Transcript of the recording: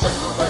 什 么